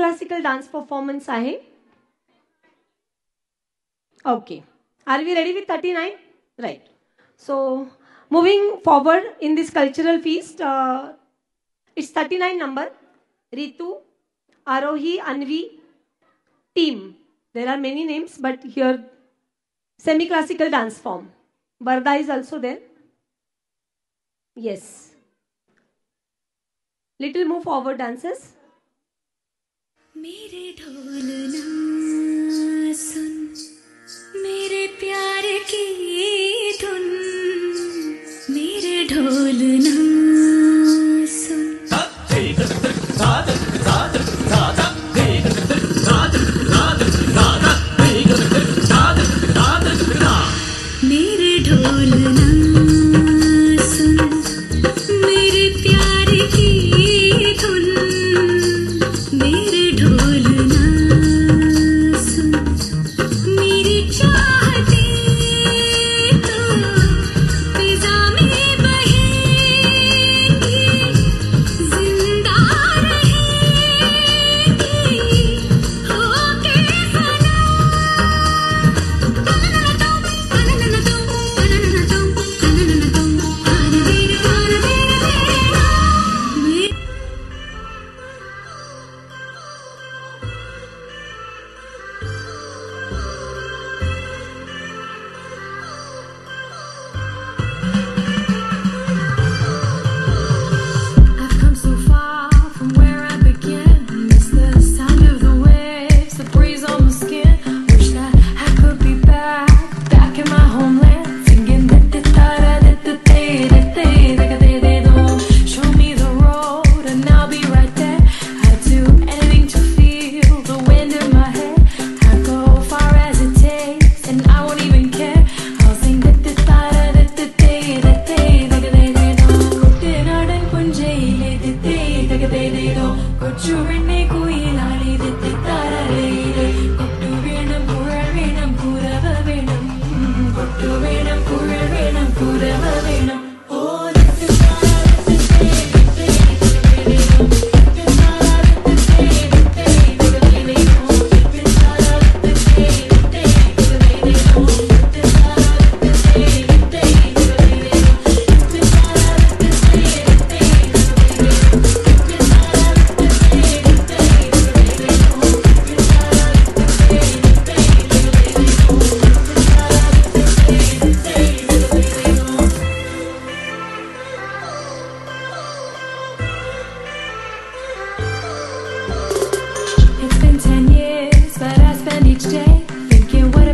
Classical dance performance आहे okay are we ready with thirty nine right so moving forward in this cultural feast it's thirty nine number Ritu Aarohi Anvi team there are many names but here semi classical dance form Barda is also there yes little move forward dances मेरे ढोलना सुन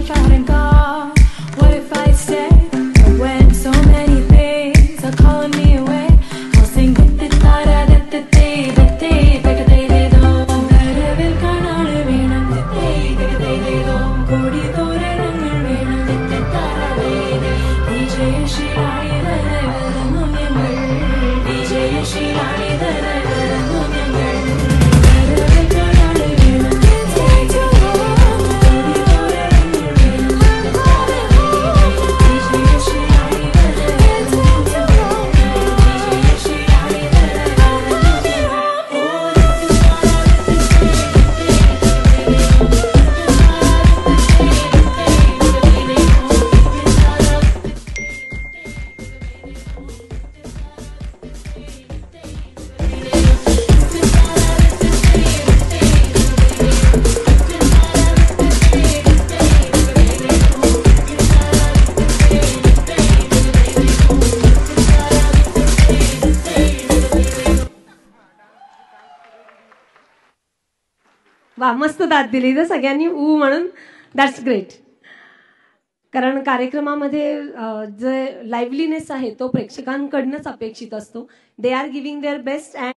Charren वा मस्त दाद दिली तर सगळ्यांनी. ऊ म्हणून दॅट्स ग्रेट कारण कार्यक्रमामध्ये जे लाईव्हलीनेस आहे तो प्रेक्षकांकडनंच अपेक्षित असतो. They are giving their best and